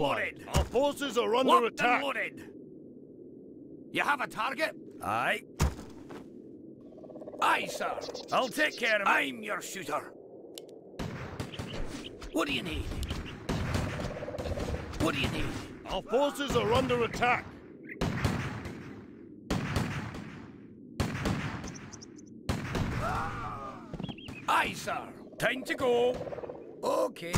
loaded. Our forces are under Locked attack. and loaded. You have a target? Aye. Aye, sir. I'll take care of it. I'm your shooter. What do you need? What do you need? Our forces are under attack. Aye, sir. Time to go. Okay.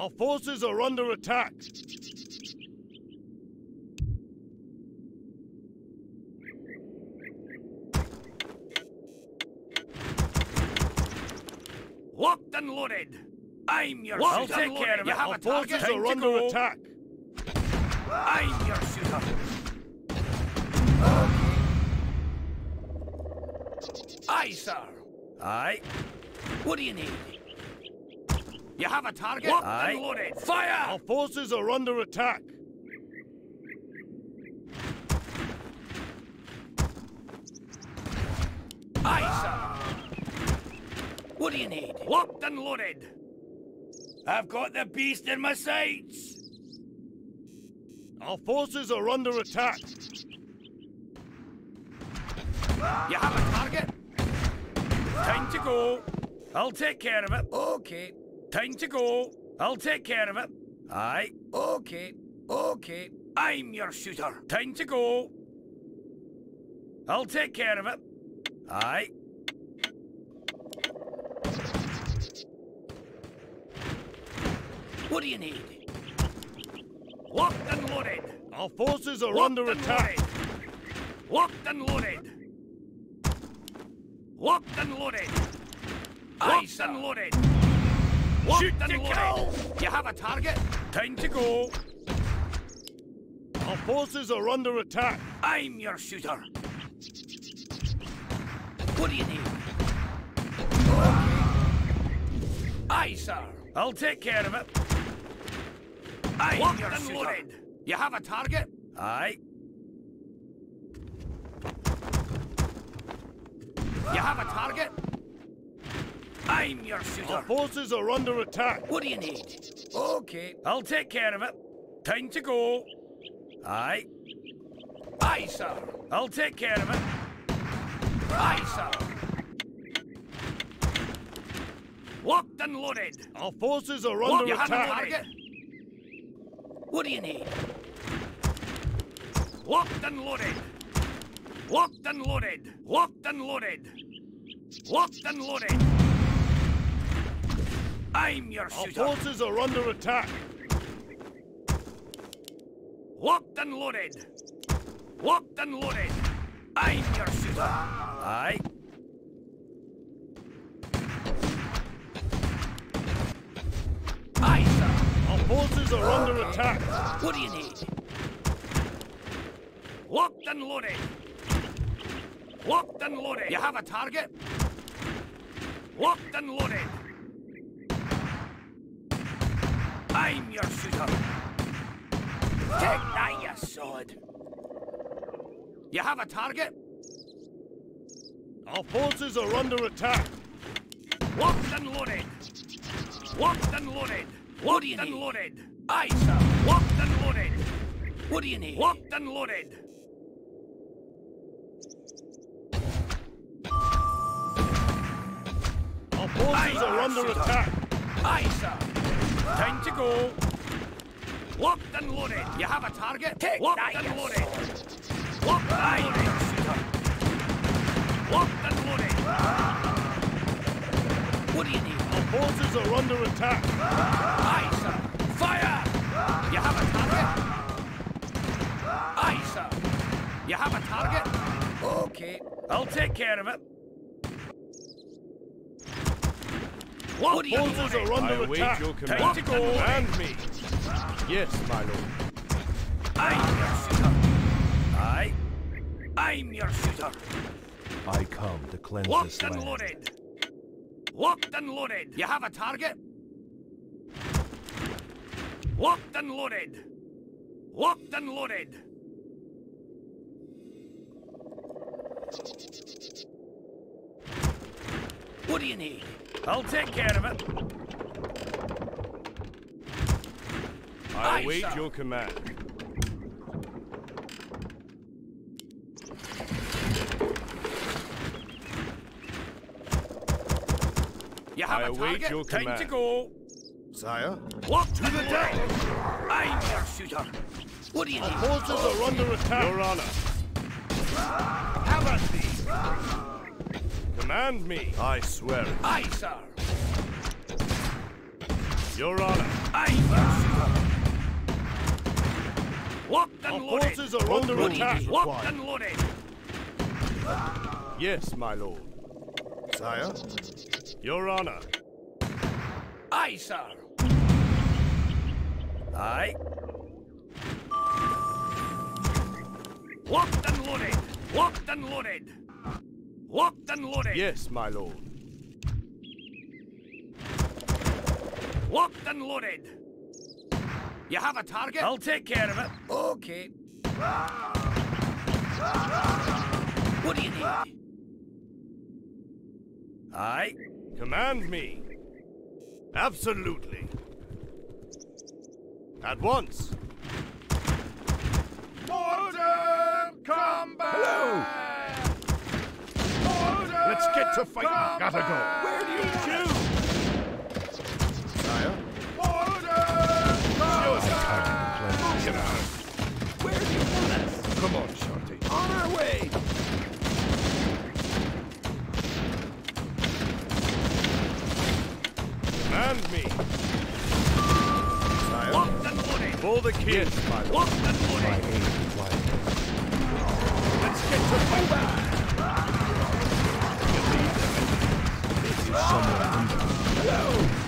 Our forces are under attack. Locked and loaded. I'm your I'll shooter. take care of it. Our forces are under attack. I'm your shooter. Aye, sir. Aye. What do you need? You have a target? Locked and Aye. loaded. Fire! Our forces are under attack. Aye, sir. What do you need? Locked and loaded. I've got the beast in my sights. Our forces are under attack. You have a target? Time to go. I'll take care of it. Okay. Time to go. I'll take care of it. Aye. Okay. Okay. I'm your shooter. Time to go. I'll take care of it. Aye. What do you need? Locked and loaded. Our forces are Locked under attack. loaded. Locked and loaded. Locked and loaded. Locked and loaded. Locked Shoot and to loaded. kill. You have a target? Time to go. Our forces are under attack. I'm your shooter. What do you need? Aye, sir. I'll take care of it. I'm Locked your and shooter. loaded. You have a target? Aye. You have a target? I'm your Our forces are under attack. What do you need? Okay. I'll take care of it. Time to go. Aye. Aye, sir. I'll take care of it. Aye, sir. Locked and loaded. Our forces are What? under You have a attack. What do you need? Locked and loaded. Locked and loaded. Locked and loaded. Locked and loaded. I'm your Our shooter. forces are under attack. Locked and loaded. Locked and loaded. I'm your shooter. Aye. Aye, sir. Our forces are under attack. What do you need? Locked and loaded. Locked and loaded. You have a target? Locked and loaded. I'm your shooter. Take that, you sod. You have a target? Our forces are under attack. Locked and loaded. Locked and loaded. Locked and loaded. Aye, sir. Locked and loaded. What do you need? Locked and loaded. Our forces Aye, are under shooter. attack. Aye, sir. Time to go. Locked and loaded. You have a target? Take Locked that, and you loaded. Locked and loaded. Shooter. Locked and loaded. What do you need? Our forces are under attack. Aye, sir. Fire! You have a target? Aye, sir. You have a target? Okay. I'll take care of it. What do you Forces are under await attack. your command. to go. And me. Yes, my lord. I'm your shooter. Aye. I'm your shooter. I come to cleanse Locked this and loaded. Locked and loaded. You have a target? Locked and loaded. Locked and loaded. What do you need? I'll take care of it. I await sir. your command. You have I a await target? your command. Time to go. Sire? Lock to the deck! I'm your shooter. What do you need? Our forces are under attack. Your Honor. Ah! Command me. I swear it. Aye, sir. Your honor. Your shooter. Locked and Our loaded. forces are under What attack. Locked and loaded. Yes, my lord. Sire. Your honor. Aye, sir. Aye. Locked and loaded. Locked and loaded. Locked and loaded. Yes, my lord. Locked and loaded. You have a target? I'll take care of it. Okay. What do you need? Aye. Command me. Absolutely. At once. Modern combat! Hello! Get to fighting. Gotta go. Where do you choose? Sire? Show us how to cleanse Get out. Where do you want us? Come on, Shorty. On our way. Command me. Sire? Locked and loaded. Pull the key. Yes, my lord. Locked and My loaded. aid is wide. Let's get to fighting. Someone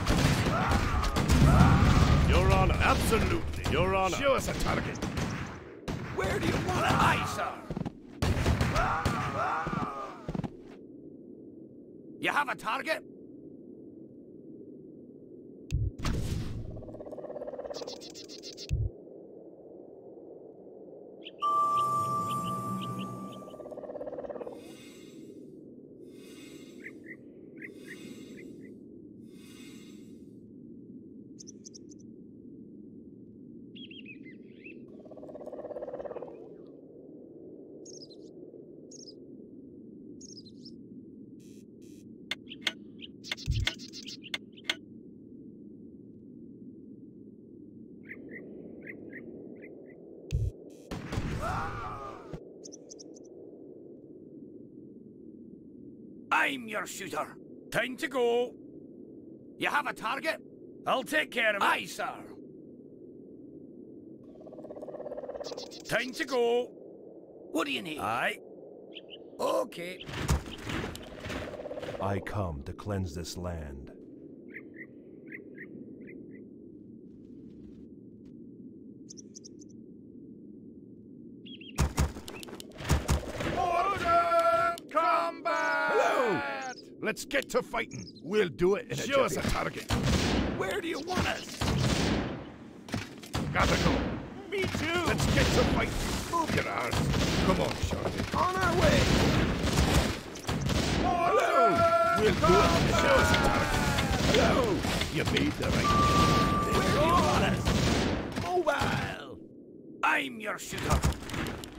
Your honor. Absolutely. Your honor. Show us a target. Where do you want us? Aye, sir. You have a target? I'm your shooter. Time to go. You have a target? I'll take care of it. Aye, sir. Time to go. What do you need? Aye. Okay. I come to cleanse this land. Let's get to fighting. We'll do it in a Show us a target. Where do you want us? Gotta go. Me too. Let's get to fighting. Move your arse. Come on, Shorty. On our way. Hello! We'll do it. Show us a target. Hello! You made the right choice. Where do you want us? Mobile. I'm your shooter.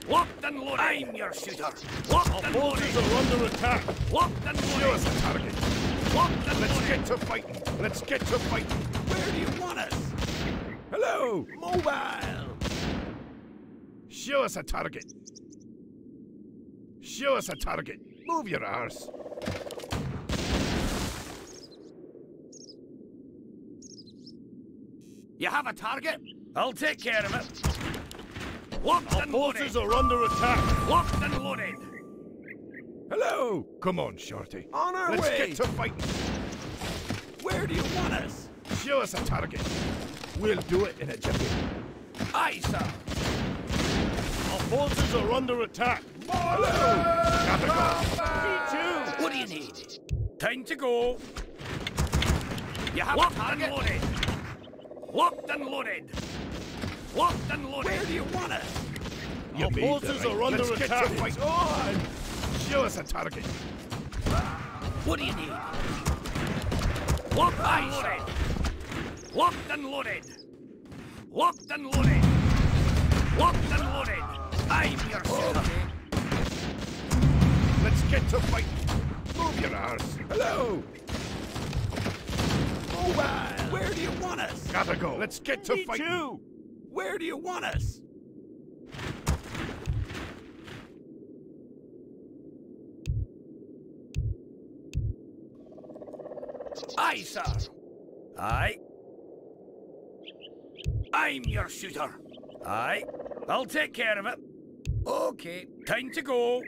Locked and loaded. I'm your shooter. Locked and Forces loaded. are under attack. Locked and Show us a target. Locked and Let's loaded. get to fighting. Let's get to fighting. Where do you want us? Hello! Mobile. Show us a target. Show us a target. Move your arse. You have a target? I'll take care of it. Locked Our and forces loaded. are under attack. Locked and loaded. Hello! Come on, Shorty. On our Let's way. get to fighting. Where do you want us? Show us a target. We'll do it in a jiffy. Aye, sir. Our forces are under attack. Gotta go. Me too. What do you need? Time to go. You have Locked a target? and loaded. Locked and loaded. Locked and loaded. Where do you want us? You Our made the forces are under Let's get attack. to fight. On! Show us a target. What do you need? Locked and loaded. Locked and loaded. Locked and loaded. Locked and loaded. I'm your oh. shooter. Let's get to fight. Move your arse. Hello. Mobile! Where do you want us? Gotta go. Let's get to fight. too! Where do you want us? Aye, sir. Aye. I'm your shooter. Aye. I'll take care of it. Okay. Time to go.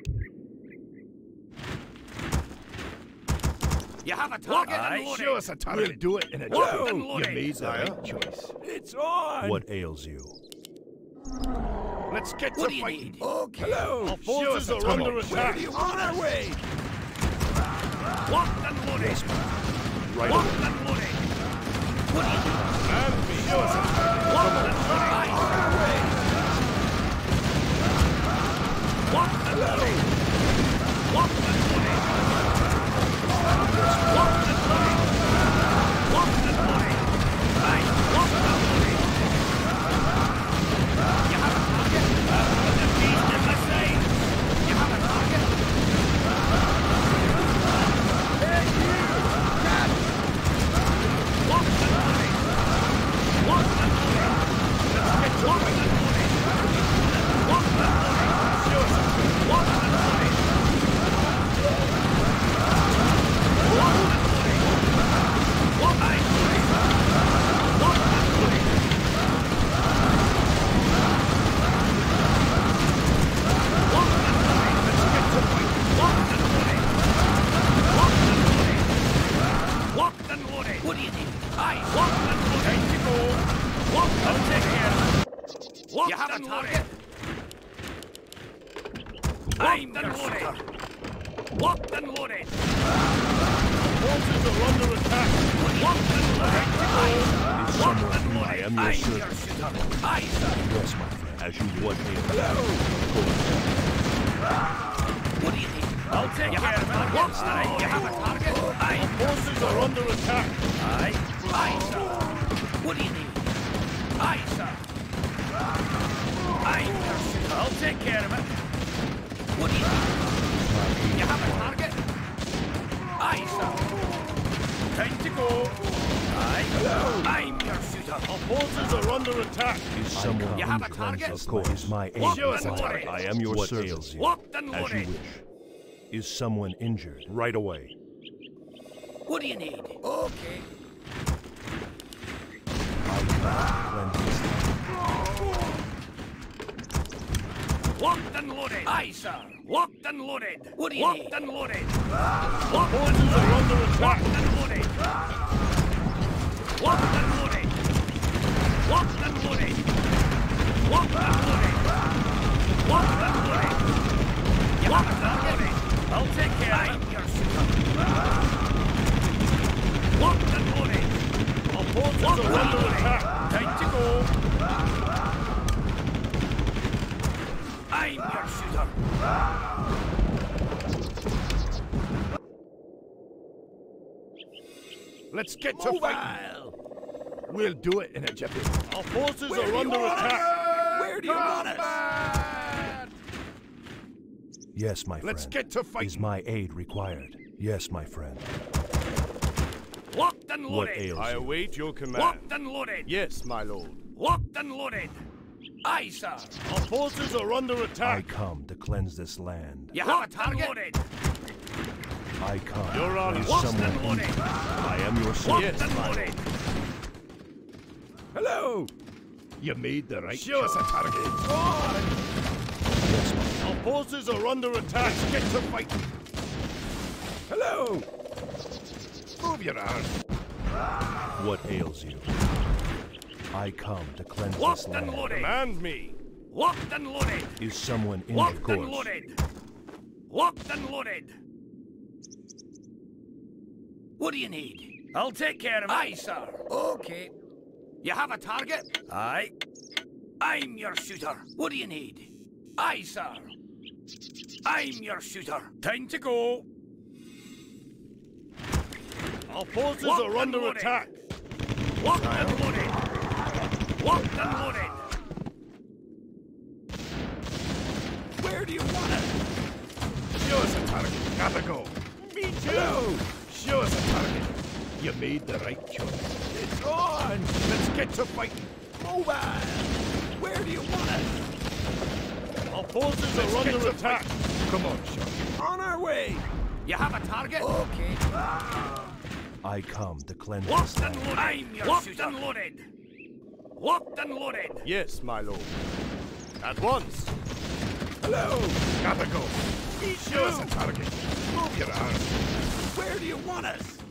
You have a target Aye, and loaded. Show us a target. We'll do it in a Locked jiffy. and You made the right choice. It's on! What ails you? Let's get What to fighting. need? Okay. Hello. Our Show us forces are tunnel. under attack. Where do you our way? Locked and loaded. Right Locked away. and loaded. What do you need? And me. Show us a target. Locked and loaded. Aye, sir. Locked and loaded. Locked and loaded. It's someone You have a target? Of course, is my aid. Locked Show us a and target. loaded. I am your What servant. ails you? Locked and As you wish. Is someone injured? Right away. What do you need? Okay. I cannot cleanse this Locked and loaded. Aye, sir. Locked and loaded. What do you Locked need? and loaded. Locked and Forces are loaded. under attack. Locked and loaded. Locked and loaded. Locked and loaded. Let's get to fighting. We'll do it in a jiffy. Our forces are under attack. Where do you want us? Yes, my friend. Let's get to Is my aid required? Yes, my friend. Locked and What loaded. ails I you? await your command. Locked and loaded. Yes, my lord. Locked and loaded. Aye, sir. Our forces are under attack. I come to cleanse this land. You have a target? Loaded. I come. You're on Is. Locked someone and loaded. I am your Locked. Yes, and my loaded. Hello. You made the right Show us a target. Yes, Our forces are under attack. Let's get to fighting. Hello. Move your arms. What ails you? I come to cleanse Locked this and land. loaded. Command me. Locked and loaded. Is someone injured? Locked Of and loaded. Locked and loaded. What do you need? I'll take care of it. Aye, sir. Okay. You have a target? Aye. I'm your shooter. What do you need? Aye, sir. I'm your shooter. Time to go. Our forces Locked are and under loaded. attack. Locked and loaded. Locked and loaded. Where do you want it? Show us a target. Gotta go. Me too. Hello. Show us a target. You made the right choice. It's on. Let's get to fighting. Oh, Mobile. Where do you want us? Our forces are under attack. Come on, Sean. On our way. You have a target? Okay. Ah. I come to cleanse Locked this and land. loaded. I'm your Locked and loaded. Locked and loaded. Yes, my lord. At once. Hello. Gotta go. Show us a target. Move your arms. Where do you want us?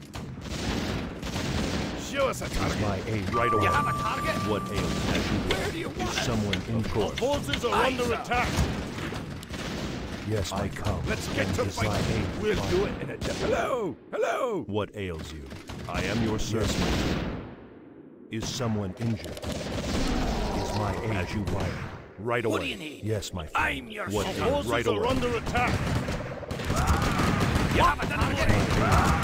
Show us a target. My aid right away. You have a target? What ails you? Where do you want Is us? someone in court? Forces are Aye, under sir. attack. Yes, I come. Let's get to Is my fighting. We'll required? do it in a different. Hello. Hello. What ails you? I am your servant. Is someone injured? Is my aid As you required? Right away. What do you need? Yes, my friend. I'm your What servant. aid? Forces Right are away. under attack. Ah! You have a target? Ah!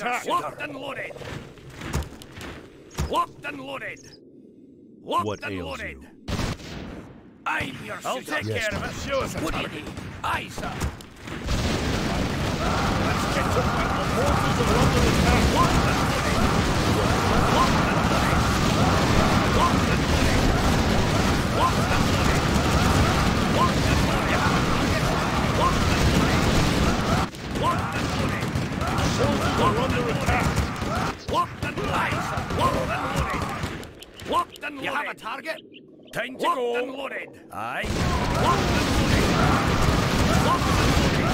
attack. shooter. Locked and loaded. Locked and loaded. Locked What and ails loaded. you? I'm your I'll shooter. take Yes, care of it. Show us a What do you target. need? Aye, sir. Let's get to fighting. Forces are under attack. Locked and loaded. Locked and loaded. Locked and loaded. Locked and loaded. Locked and loaded. Locked and loaded. Locked and loaded. Forces are under attack. Locked and loaded. Locked and loaded. Locked and loaded. You have a target? Time to Locked go. and loaded. Aye. Locked and loaded. Locked and loaded.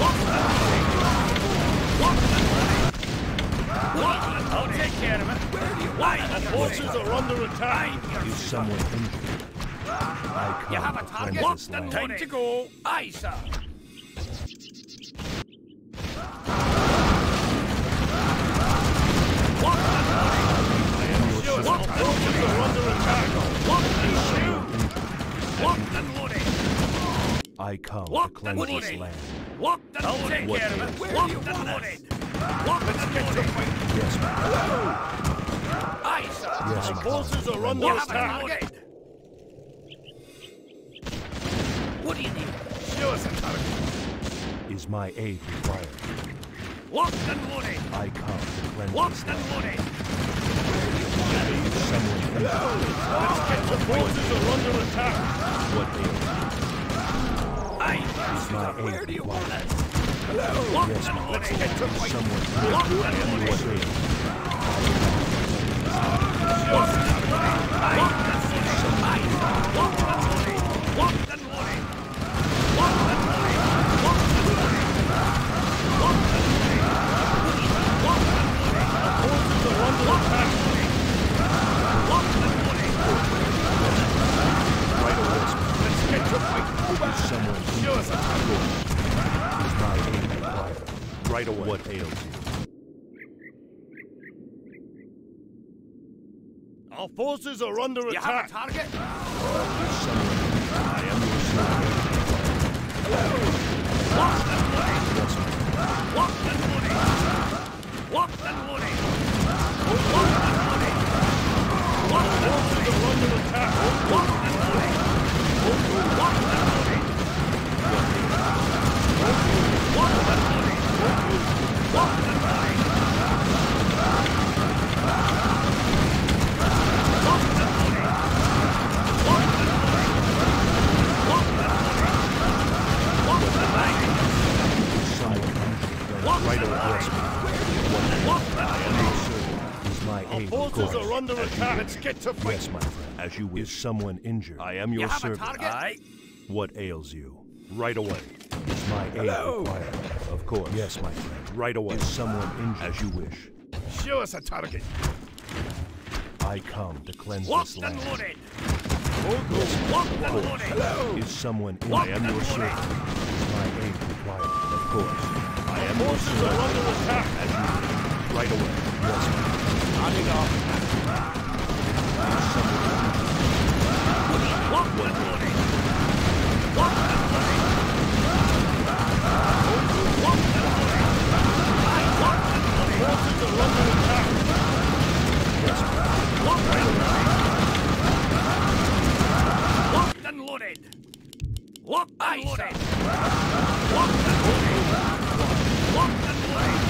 Locked and loaded. Locked and loaded. Locked and I'll take care of it. Where do you want it? Forces are under attack. I'm your Is someone injured? I You have a target? cleanse Locked this and land. Time to go. Aye, sir. Are under attack. Locked and loaded. Locked and loaded. I come to Locked and cleanse this loaded. land. Locked and I'll loaded. take care of ails it. you? Locked and loaded. Locked and loaded. Yes, my Aye, sir. Yes, my Forces are under You have a attack. What do you need? Show us a target. Is my aid required? Locked and loaded. I come to cleanse Locked this and land. loaded. Is someone injured? Let's get to Forces are under attack. What Aye. you? Is my Where do you want us? Hello. Locked Yes, and my loaded. Is someone injured? Locked and What loaded. ails you? Locked and Show us a target. Is my aid required? Right away. What ails you? Our forces are under You have a attack. target? Is someone injured? I am your servant. Locked and loaded. Yes, my Locked and loaded. Locked and loaded. Locked and loaded. Locked and Forces loaded. are under attack. Locked and loaded. What? Is my aid Forces are under attack. Let's get to Yes, my friend. As you wish. Is someone injured? I am your You have a servant. target? Aye. What ails you? Right away. Is my aid required? Of course. Yes, my friend. Right away. Is someone injured? As you wish. Show us a target. I come to cleanse Locked this and land. loaded. Oh, Locked and loaded. Hello. Is someone injured? Locked I am your servant. Is my aid required? Of course. I am your Forces servant. are under attack. Right away. Attack. Yes, my friend. Locked. Locked and loaded. Locked and loaded. Locked and loaded. Locked and loaded.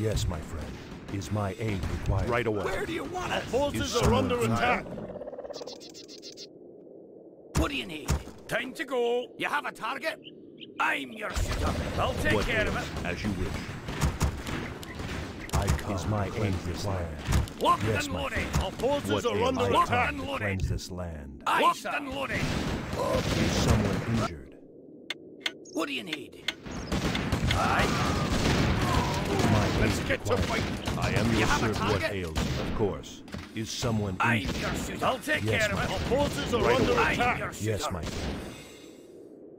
Yes, my friend. Is my aid required? Right away. Where do you want us? Forces are under attack. What do you need? Time to go. You have a target? I'm your shooter. I'll take What care of ails? it. As you wish. I come Is my aid required? Locked Yes, and my loaded. Our forces What are ails? under I Locked attack. come and to loaded. cleanse this land. Aye, Locked sir. and loaded. Is someone injured? What do you need? Aye. My Let's aid get to required. fighting. I am your have servant. What ails you? Of course. Is someone I'm injured? your shooter. I'll take Yes, care of my it. Our forces are Right under away. Attack. Yes, my friend.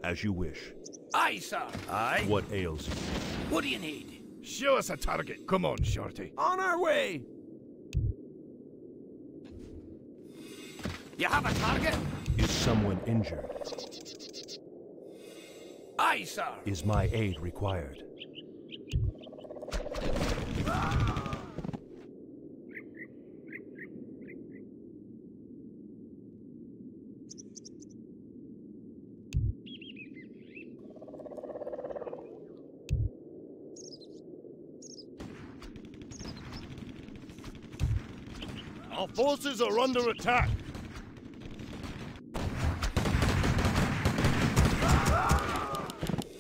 As you wish. Aye, sir. Aye. What ails you? What do you need? Show us a target. Come on, Shorty. On our way. You have a target? Is someone injured? Aye, sir. Is my aid required? Our forces are under attack.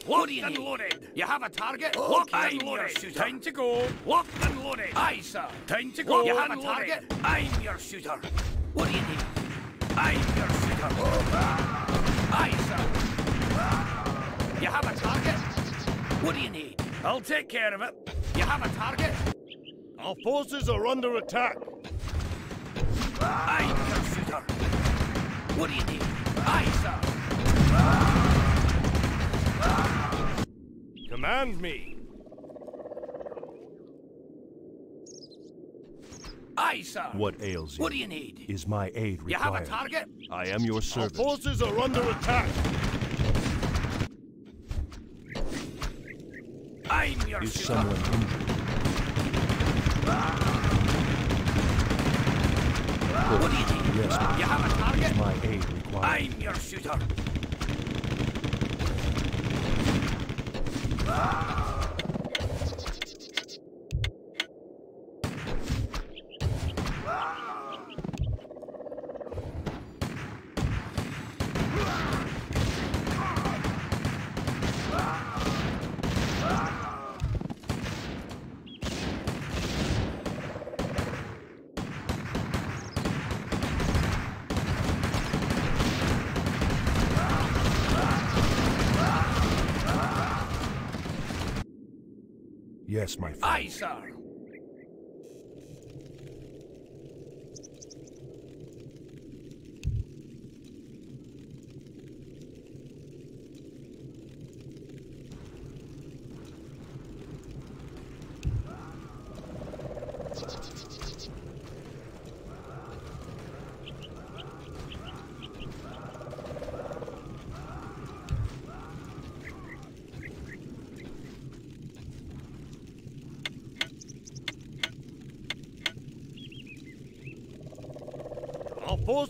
Locked you and loaded. You have a target? Locked I'm and your loaded. shooter. Time to go. Locked and loaded. Aye, sir. Time to go. You have a target? loaded. I'm your shooter. What do you need? I'm your shooter. Aye, sir. You have a target? What do you need? I'll take care of it. You have a target? Our forces are under attack. I'm your shooter. What do you need? Aye, sir. Command me. Aye, sir. What ails you? What do you need? Is my aid required? You have a target? I am your servant. Our forces are under attack. I'm your Is shooter. someone injured? Ah. What do you need? Yes. You have a target? My aid required? I'm your shooter. Ah! Yes, my friend. Aye, sir.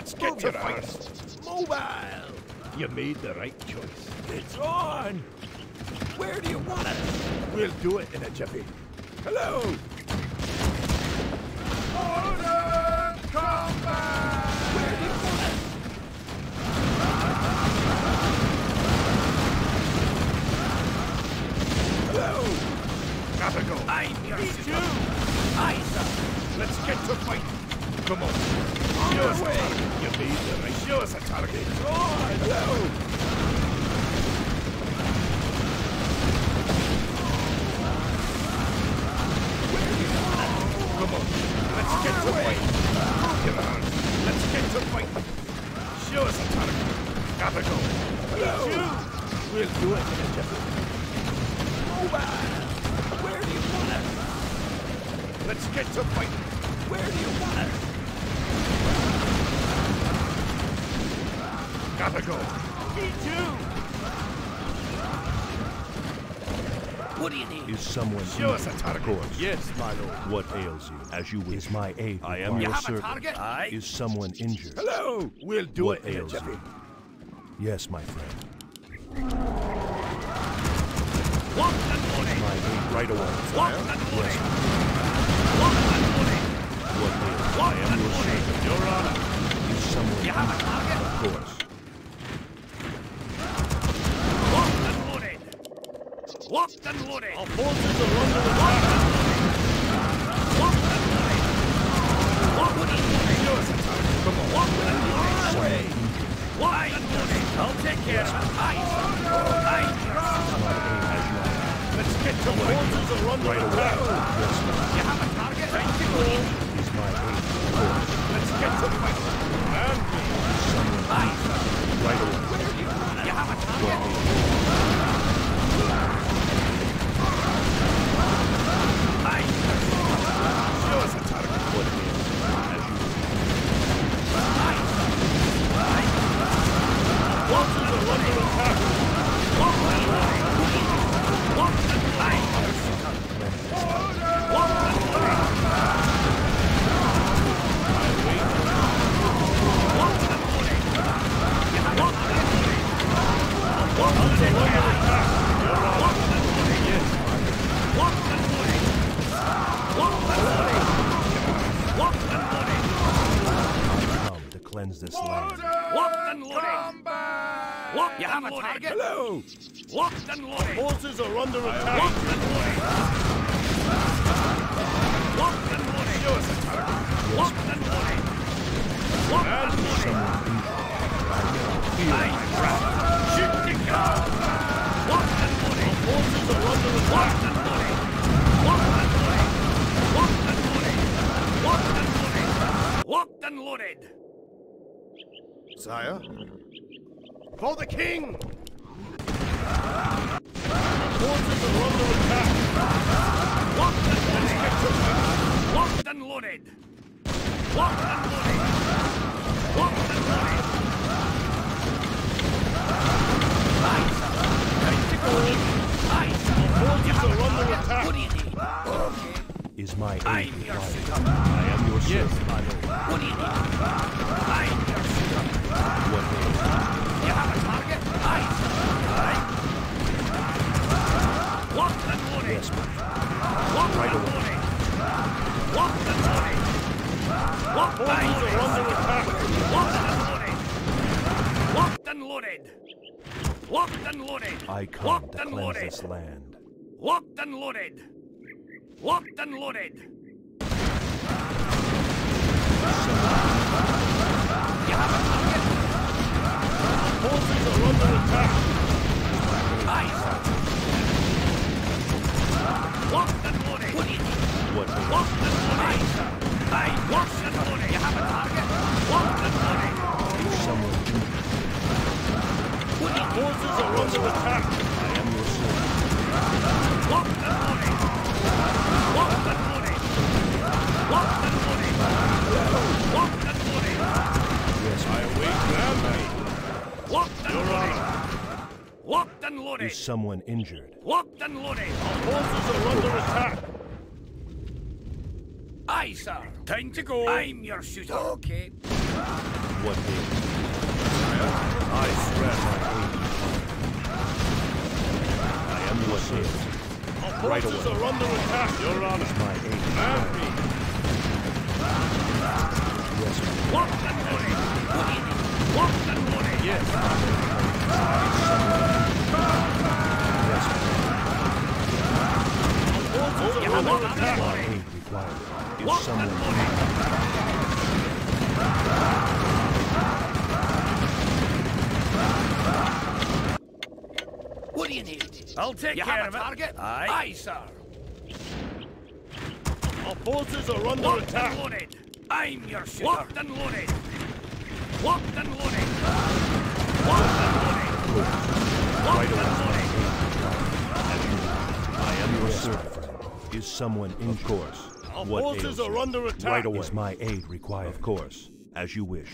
Let's get Move to fight. Mobile! You made the right choice. It's on! Where do you want us? We'll do it in a jiffy. Hello! someone Show us a target. Course. Yes, my lord. What ails you? As you wish. Is my aid I am your servant. Aye. Is someone injured? Hello! We'll do what it, ails Jeffy. you? Yes, my friend. What the morning? My aid right away. What the morning? What the morning? What ails what I am your servant. Your honor. Is someone You have a target? Of course. What the morning? What the morning? もうすと Forces are under. Locked and loaded. Locked and loaded. I come Locked to and cleanse loaded. this land. Locked and loaded. Locked and loaded. Forces are under attack. Nice. Locked and loaded. What? Locked and loaded. Nice. Nice. Locked and loaded. Under attack. I am your servant. Locked and loaded. Yes, I my await command. Locked and loaded. honor. Locked and loaded. Is someone injured? Locked and loaded. Forces are under attack. Aye, sir. Time to go. I'm your shooter. Okay. What ails I swear. I am your Right away. are under attack. Your honor. My aid. Command me. Yes, my Locked and loaded. What do you need? Locked and loaded. Yes. yes, Forces You are under attack. my loaded. required. Is someone. What do you need? I'll take You care have of a it. target? Aye. Aye, sir. Our forces are under Locked attack. and loaded. I'm your shooter. Locked and loaded. Locked and loaded. Locked and loaded. Locked and loaded. I am your servant. Is someone in course? Our what forces are you? under attack. Right away. Is my aid required? Of course. As you wish.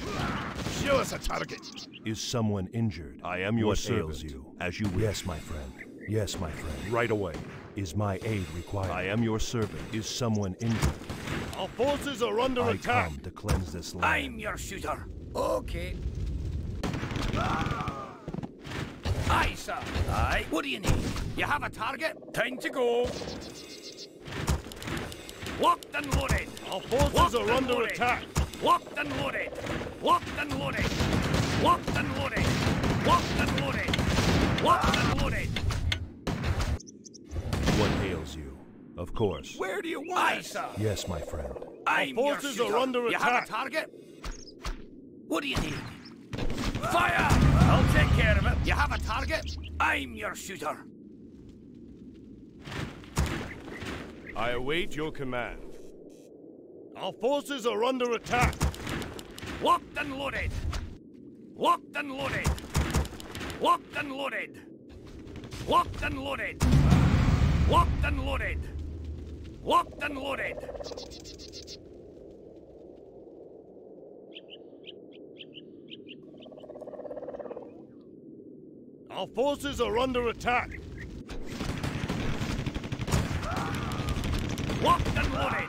Show us a target. Is someone injured? I am your what servant. ails you? As you wish. Yes, my friend. Yes, my friend. Right away. Is my aid required? I am your servant. Is someone injured? Our forces are under I attack. come to cleanse this land. I'm your shooter. Okay. Ah! Aye, sir. Aye. What do you need? You have a target? Time to go. Locked and loaded. Our forces Locked are under loaded. attack. Locked and loaded. Locked and loaded. Locked and loaded. Locked and loaded. Locked and loaded. What ails you? Of course. Where do you want Aye, sir. Yes, my friend. I'm forces your are shooter. under you have a target? What do you need? Fire! I'll take care of it. You have a target? I'm your shooter. I await your command. Our forces are under attack. Locked and loaded. Locked and loaded. Locked and loaded. Locked and loaded. Locked and loaded. Locked and loaded. Our forces are under attack. Locked and loaded.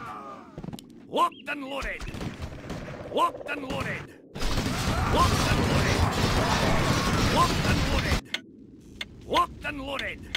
Locked and loaded. Locked and loaded. Locked and loaded. Locked and loaded. Locked and loaded.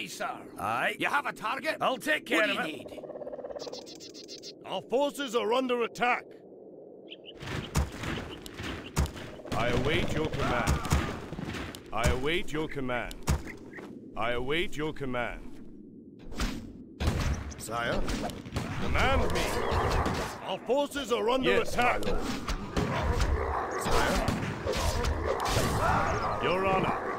sir. Aye. You have a target? I'll take care what do of you it. need? Our forces are under attack. I await your command. I await your command. I await your command. Sire, Command me. our forces are under Yes, my attack. lord. Sire, Your honor.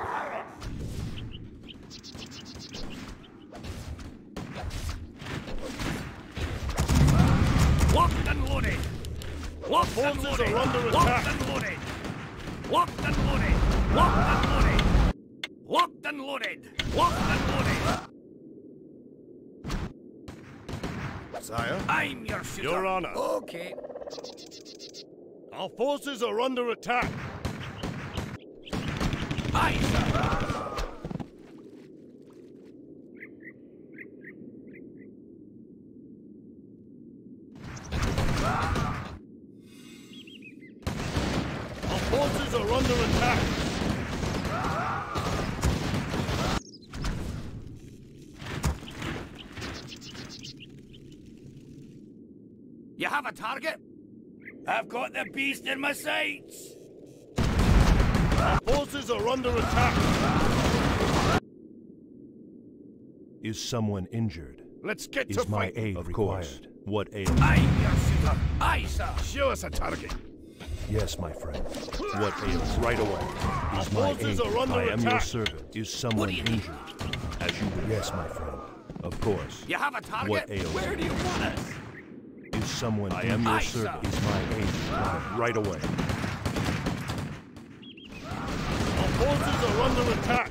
Our forces are under attack. Aye, sir. Our forces are under attack. You have a target? I've got the beast in my sights. Our forces are under attack. Is someone injured? Let's get Is to my fight. aid of required? course. What ails? I'm your. Aye, sir. Show us a target. Yes, my friend. What ails? Right away. Is my forces aid? are under I am your servant. Is someone do you need? injured? As you wish. Yes, my friend. Of course. You have a target? What ails? Where do you want us? Is someone I am your Aye, servant. sir. Is my aid required? Right away. Our forces are under attack.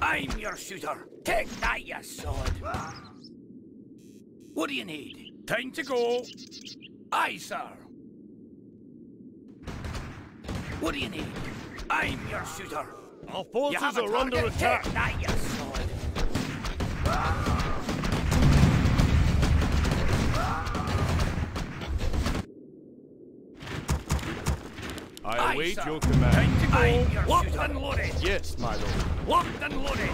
I'm your shooter. Take that, you sod. What do you need? Time to go. Aye, sir. What do you need? I'm your shooter. Our forces have a are under attack. Take that, you sod. Await sir. your command. Time to go. I'm Locked shooter. and loaded. Yes, my lord. Locked and loaded.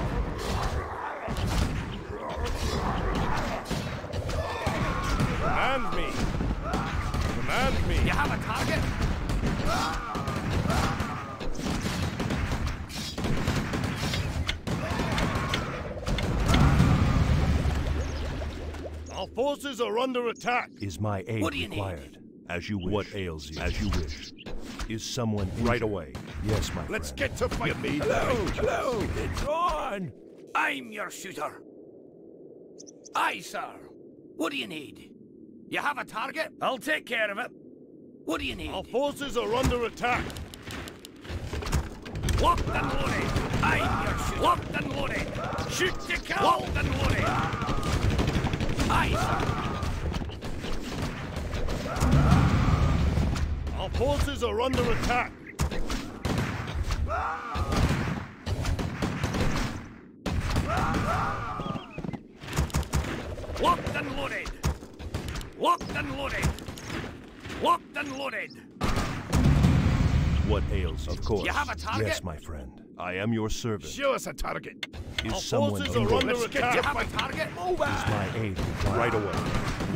Command me. Command me. You have a target? Our forces are under attack. Is my aid What do you need? required? As you wish. What ails you? As you wish. Is someone right away? Yes, my Let's friend. get to fight. Me. Hello, hello. It's on. I'm your shooter. Aye, sir. What do you need? You have a target? I'll take care of it. What do you need? Our forces are under attack. Locked and loaded. I'm your shooter. Locked and loaded. Shoot to kill. Locked and loaded. Aye, sir. Our forces are under attack. Locked and loaded. Locked and loaded. Locked and loaded. What ails you? Of course. You have a target? Yes, my friend. I am your servant. Show us a target. Is Our someone forces are under attack. You have a target? Move Is my aid required? Right away.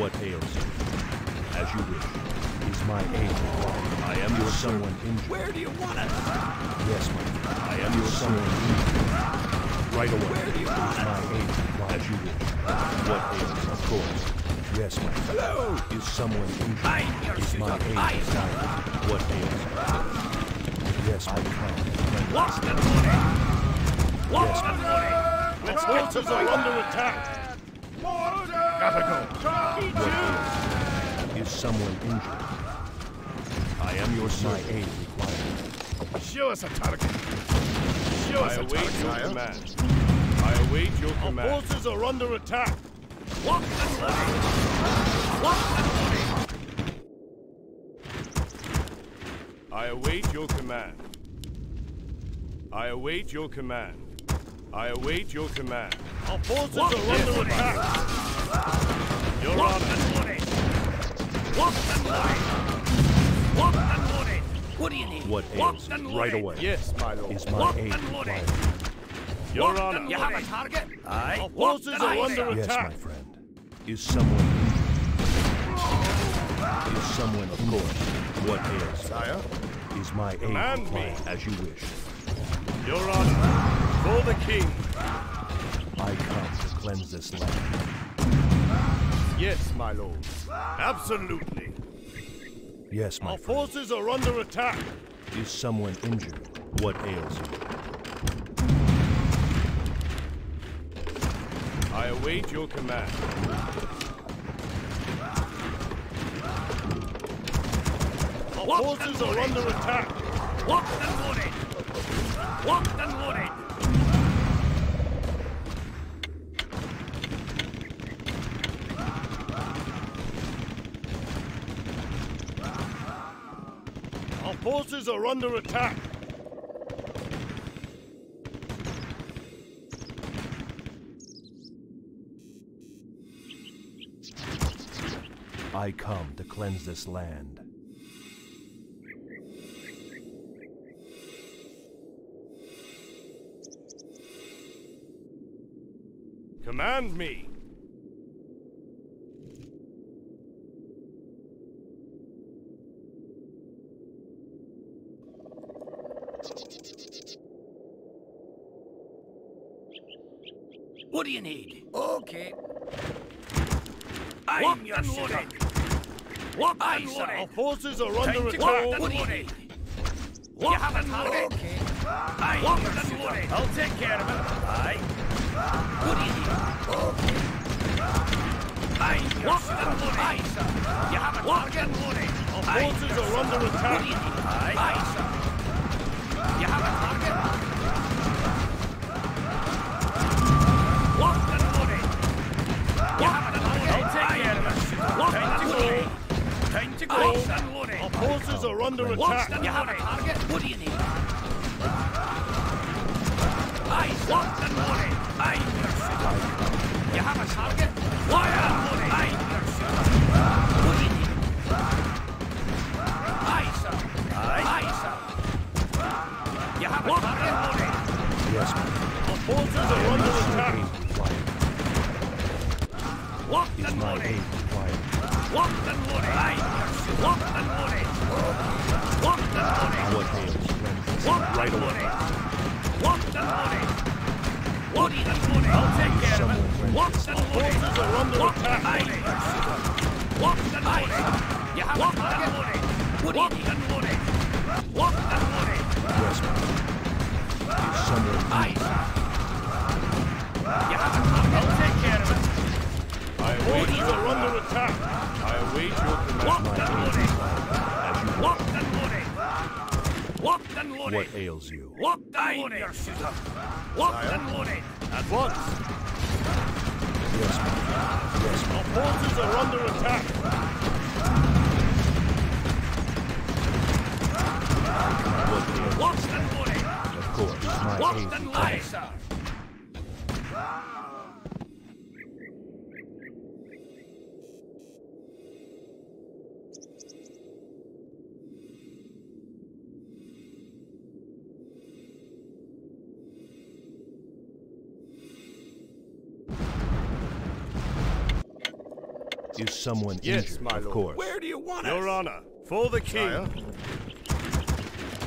What ails you? As you wish. Is my aid required? I am your someone injured. Where do you want us? Yes, my friend. I am your someone injured. Right away. Where do you Is want my aid required? As you wish. What ails you? Of course. Yes, my friend. Hello. Is someone injured? I'm your Is my shooter. aid Aye, required? What ails you? Yes, I come. Locked and loaded. Locked and loaded. Let's Our get to forces are under attack. Gotta go. What? Is someone injured? I am your servant. My aid required. Show us a target. Show us I a await target. your Sire. command. I await your Our command. forces are under attack. Locked and loaded. Locked and loaded. I await your command. I await your command. I await your command. Our forces Locked are under loaded. attack. Your Locked honor. and loaded. Locked and loaded. Locked and loaded. What do you need? What Locked ails and you? loaded. Right away. Yes, my lord. Is my Locked aid and loaded. required? Your honor. You have a target? Aye. Our forces are under Yes, my friend. Is someone injured? Is someone of course? What ails? Sire, Is my aid Command me. As you wish. Your honor. For the king. I come to cleanse this land. Yes, my lord. Absolutely. Yes, my our friend. forces are under attack. Is someone injured? What ails you? I await your command. Our Locked forces are under attack. Locked and loaded. Locked and loaded. Our forces are under attack. I come to cleanse this land. Command me. What do you need? Okay. I'm your shooter. Locked and Our forces are under Time to go. attack. What do you need? You have a target? Okay. I'm Locked and loaded. I'll take care of it. Aye. What do you need? Okay. I'm your Locked and loaded. Aye, sir. You have a target? and loaded. Our forces your are shooter. under What do attack. you need? Aye. Aye, sir. Our forces are under attack. you have a target? What do you need? Aye, locked and loaded. Aye. You have a target? Locked and loaded. Aye. What do you have a target? Loaded. Yes. Our forces are under attack. Swamp and money. Swamp and money. What hails? Swamp right away. Swamp and money. What and money. I'll take care of it. Swamp and money. Forces are under Swamp attack. Swamp and money. You have Swamp and money. Swamp and money. Swamp and money. Yes, ma'am. Somewhere. Aye. You have I'll take care of it. My wings are under attack. What ails you? And loaded. Your shooter. Locked and loaded. At once. Yes, my friend. Yes, my Our forces are under attack. What ails and loaded. Of course, my and sir. Is someone Yes, injured? my of lord. course. Where do you want Your Honor, for the king. Sire?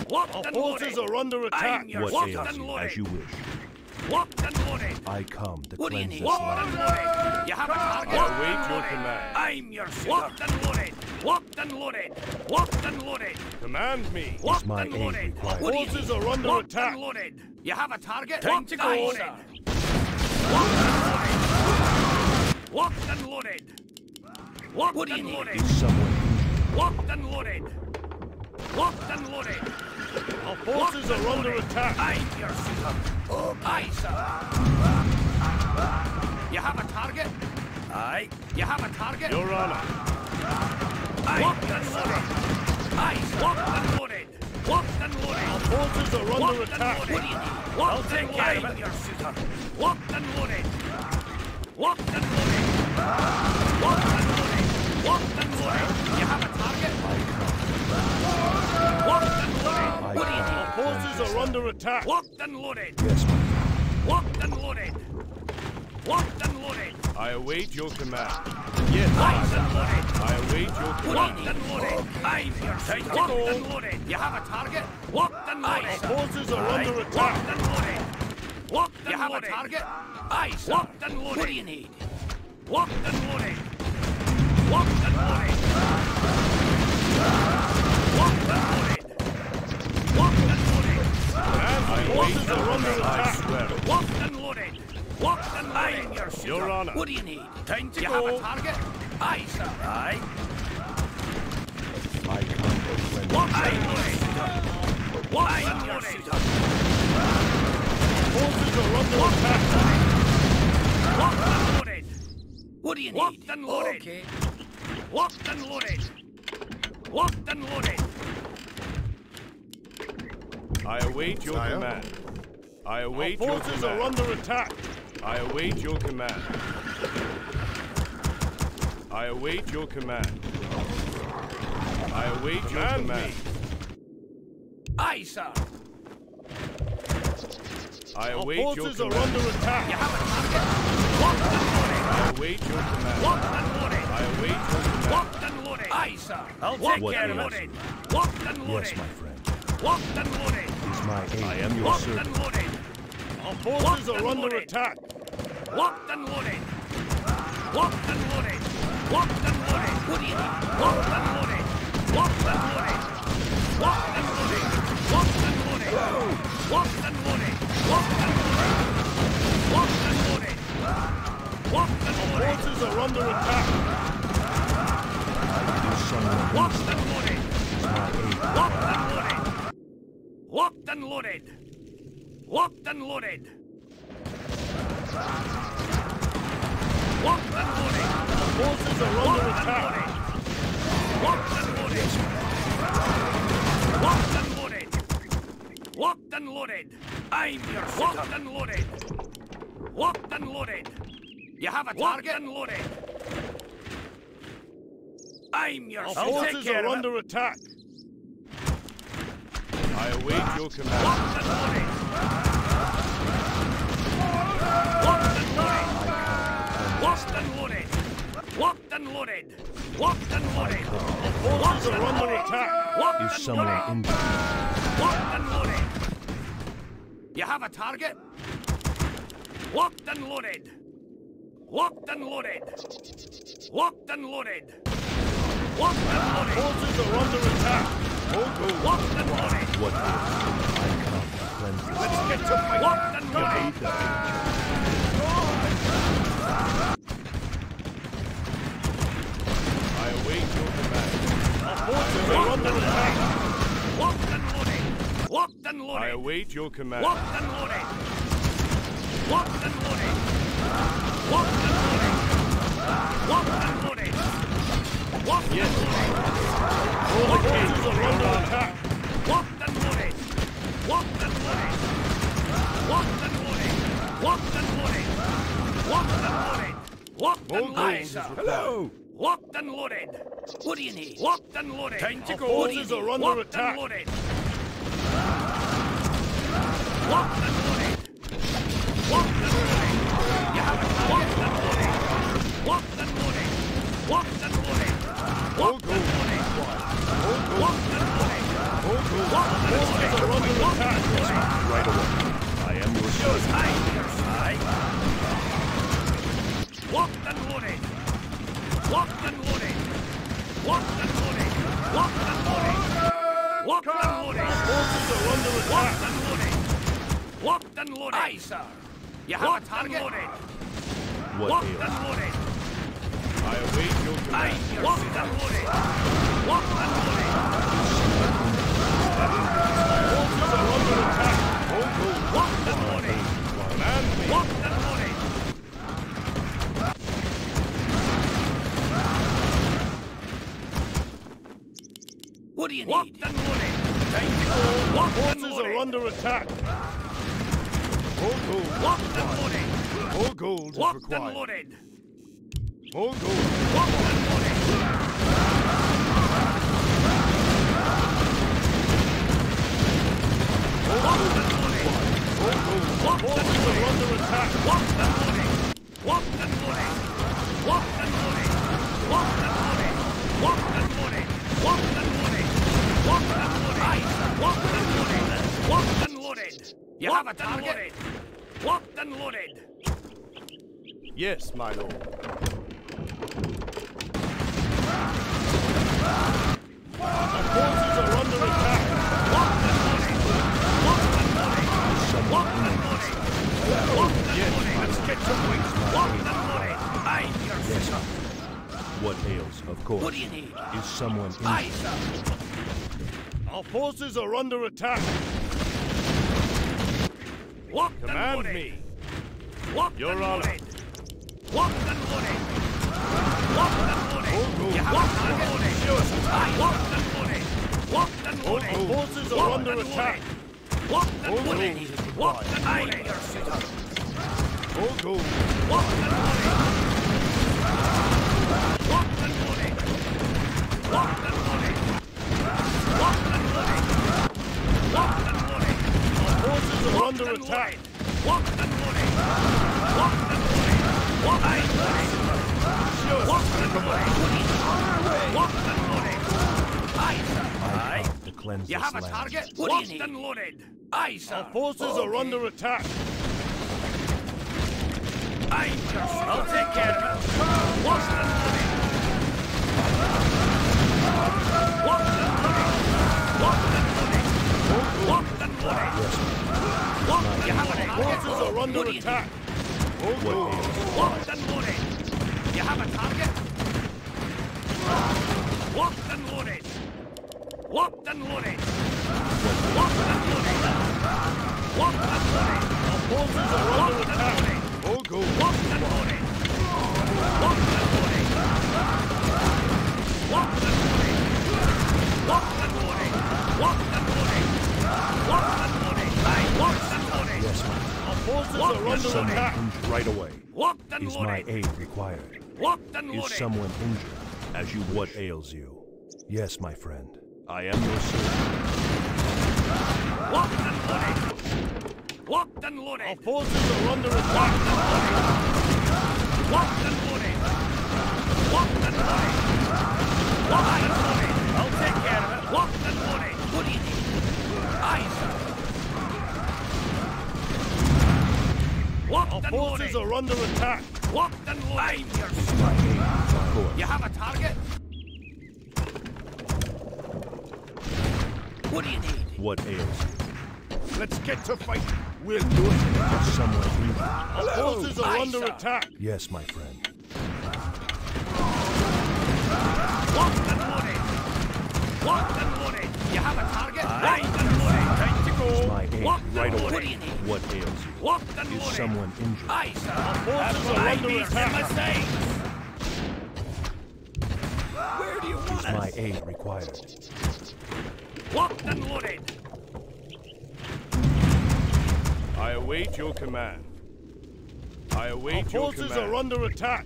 Locked Our and forces are under attack. What locked ails and you? loaded. As you wish. Locked and loaded. I come to What do you cleanse need? this Locked land. and loaded. You have a target. I await your command. I'm your shooter. Locked and loaded. Locked and loaded. Locked and loaded. Command me. Locked my and aid loaded. required? What do you Forces are under Locked attack. and loaded. You have a target. Time Locked to and go, loaded. Locked and loaded. Locked What do you and need? loaded. Someone? Locked and loaded. Locked and loaded. Our forces are under attack. I'm your shooter. Aye, sir. You have a target? Aye. You have a target? Your Honor. Aye, locked and loaded. Aye, sir. Locked and loaded. Locked and loaded. Our Forces are under Locked attack. What do you need? Locked I'll and take care of loaded. it. your shooter. Locked and loaded. Locked and loaded. Locked and loaded. Locked and loaded. You have a target? Locked and loaded. I What do you come need? to cleanse Forces are under attack. Locked and loaded. Yes, my. Locked and loaded. Locked and loaded. I await your command. Yes, Locked and loaded. I await your command. Locked and loaded. I'm your shooter. Locked and loaded. You have a target? Locked and loaded. Forces are under Locked attack. and loaded. Locked and you have a target? Aye, sir. Locked and loaded. What do you need? Locked and loaded. What do you need? Time to you have a target? Aye, sir. Aye. I come to cleanse Locked this and land. loaded. Locked and loaded. Forces are under attack. Locked and loaded. What do you need? Locked and loaded. Okay. Locked and loaded. Locked and loaded. I await your Sire? command. I await Our your forces command. are under attack. I await your command. I await your command. I await your Command command. Aye, sir. I Our await your forces are command. under You attack. have a target. Locked and loaded. I await your command. Locked and loaded. I await your command. Locked and loaded. Aye, sir. I'll Locked take What care and of ails it. loaded. Locked and Yes, loaded. my friend. Locked and loaded. Is my aid. I am your Locked servant. and loaded. Our forces Locked are under loaded. attack. Locked and loaded. Locked and loaded. Locked and loaded. What do you need? Locked and loaded. Locked and loaded. Locked and loaded. Locked and loaded. Locked and loaded. Locked and loaded. Forces are under attack. Locked and loaded. Is my aid. Locked and loaded. Locked and loaded. Locked and loaded. Locked and loaded. Forces are under attack. Locked and loaded. Locked and loaded. Locked and loaded. I'm your Locked and loaded. Locked and loaded. You have a target and loaded. I'm your Our I'll take forces care are of it. under attack. I await your command. Locked and loaded. Locked and loaded. Locked and loaded. Locked and loaded. Locked and loaded. Forces are under attack. Locked Is and someone loaded. injured? Locked and loaded. You have a target? Locked and loaded. Locked and loaded. Locked and loaded. Locked and loaded. Forces are under attack. Hold on. Locked and loaded. What ails? I come cleanse your Let's get to fighting. Locked and loaded. aid. I await your command. Our forces are under attack. Locked and loaded. Locked and loaded. I await your command. Locked and loaded. Locked and loaded. Yes. All the gates are under attack. What the money? What the money? What the money? What the money? What the money? What the money? Hello. Locked and loaded. What do you need? Locked and loaded. Tentacles are under attack. Locked and loaded. Locked and Right away. I am your servant. Aye, your side. Locked and loaded. Locked and loaded. Locked and loaded. Locked and loaded. Locked and loaded. Forces are under Locked attack. and loaded. Locked and loaded. Aye, sir. You have a target. Loaded. What Locked and loaded. I await your command. I want the holy! Want the holy! Forces under attack! Vocal! Want the holy! Command me! Want the holy! What do you want need? Want the holy! Thank you! Forces are under attack! All gold. Locked and loaded. All gold is required. Locked and loaded. Locked and loaded. Yes, my lord. What ails, of course, What do you need? is someone Aye, injured. sir. Our forces are under attack. Locked and Command loaded. me. Locked Your and Honor. loaded. Forces are under attack. Lock the money. Lock the money. All go. Lock the money. Lock the money. Lock the money. Lock the money. Lock the money. Forces are under attack. Lock the money. Lock the money. Lock the money. I come to cleanse You have a land. target? What do you need? Locked and loaded. Aye, sir. Our forces are under attack. Aye, sir. I'll take care of it. Locked and loaded. Locked and loaded. Locked and loaded. Locked and loaded. Locked and loaded. Forces are under What do you attack. All What gold. ails you? Locked and loaded. You have a target? Locked and loaded. Locked and loaded. Locked and loaded. Locked and loaded. Forces are under attack. All gold. Locked and loaded. Locked and loaded. Locked and loaded. Locked and loaded. Locked and loaded. Locked and loaded. Locked and loaded. Yes, ma'am. Our forces Locked are under attack. Injured right away. Locked and Is my aid required? Locked and Is someone injured? As you what ails you? Yes, my friend. I am your servant. Locked and loaded. Locked and Our loaded. forces are under attack. Locked and loaded. Locked and loaded. Locked and loaded. I'll take care of it. Locked and loaded. What do you need? Aye, sir. Locked Our and forces loading. are under attack. Locked and loading. Your My aid is of course. You have a target? What do you need? What ails you? Let's get to fight. We'll do it. Is someone injured? Our forces are Aye, under sir. attack. Yes, my friend. Locked and loading. Locked and loading. You have a target? Locked and loading. Time to go. Aid Locked right away. What do you need? What ails you? Locked and Is loading. someone injured? Aye, sir. forces are I under attack. my. Where do you want Is us? my aid required? Locked and loaded. I await your command. I Our await your forces command. are under attack.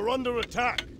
under attack.